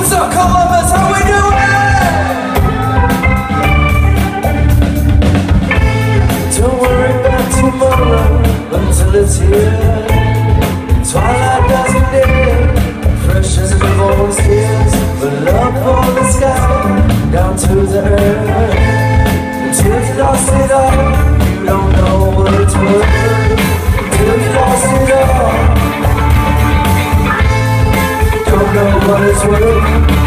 What's up, Columbus? How we? Don't tomorrow until it's here. Twilight doesn't end, fresh as. But love the sky, down to the earth. Lost it all. this world.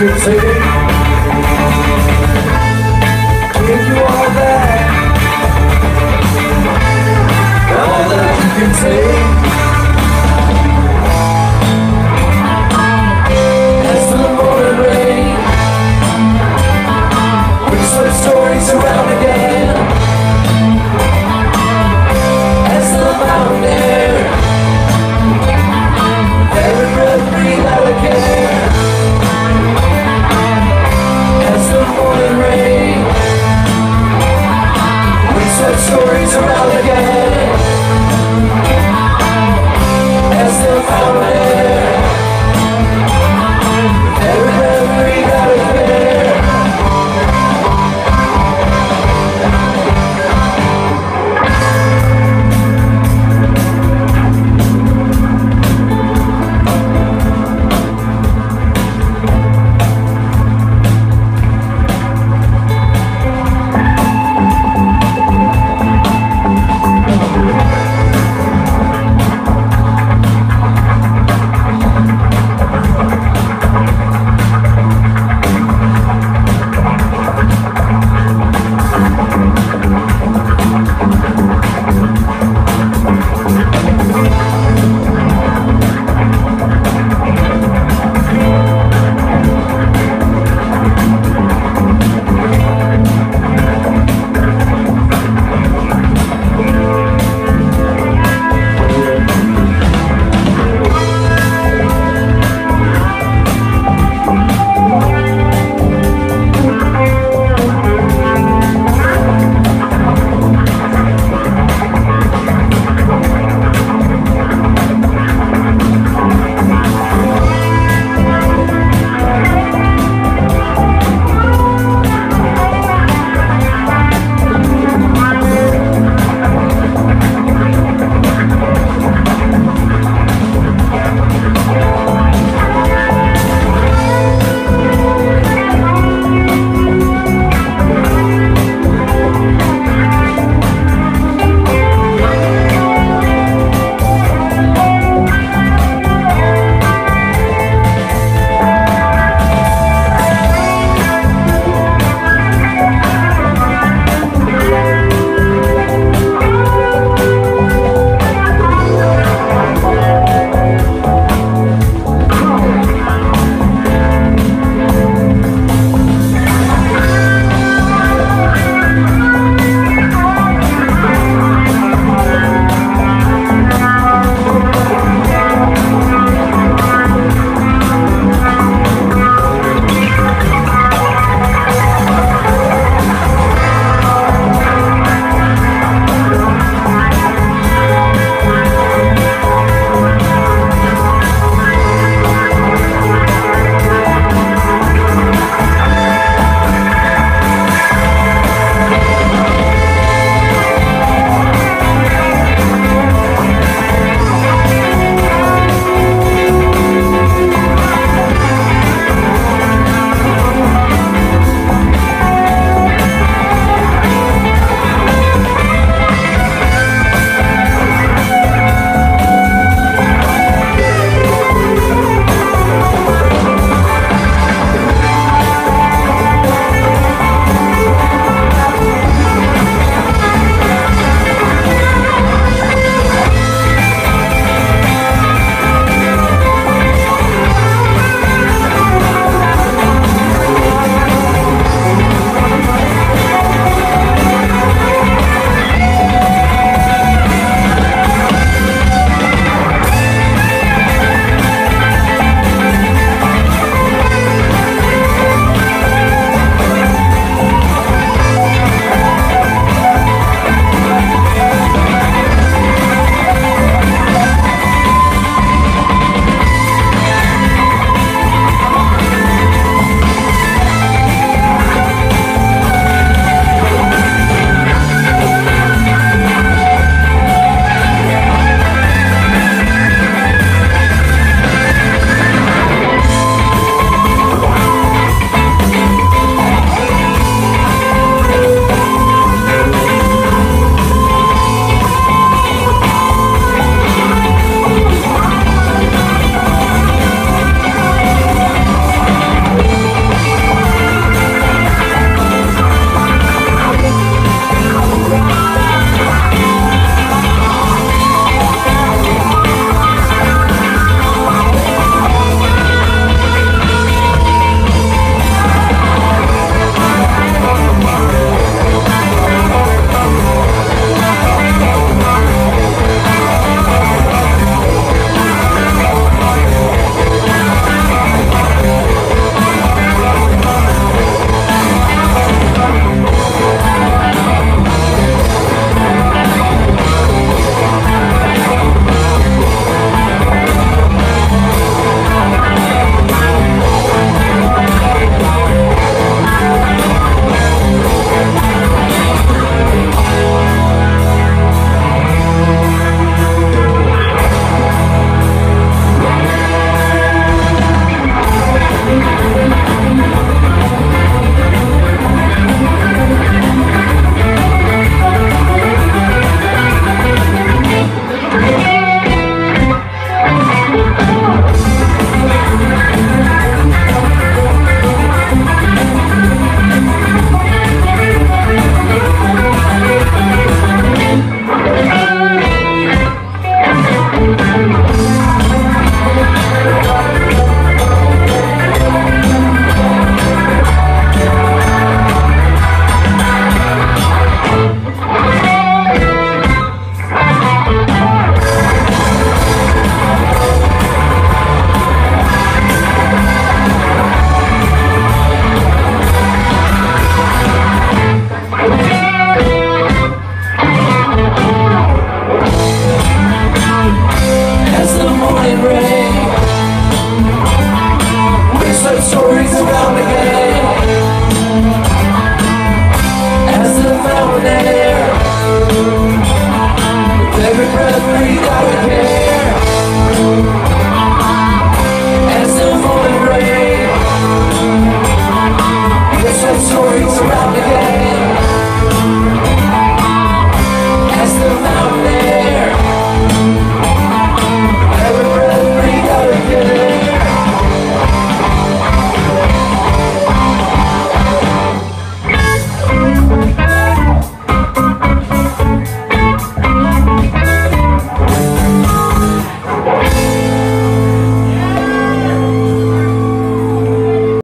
could sing Give you all that All that you can take